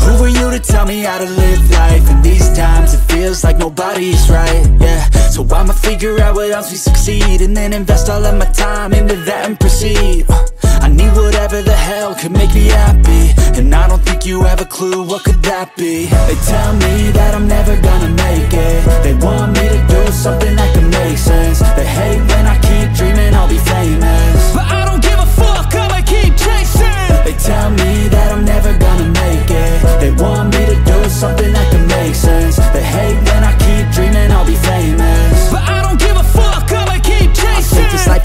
who are you to tell me how to live life? In these times it feels like nobody's right, yeah. So I'ma figure out what else we succeed And then invest all of my time into that and proceed. I need whatever the hell could make me happy And I don't think you have a clue what could that be. They tell me that I'm never gonna make it. They want me to do something that could make sense. They hate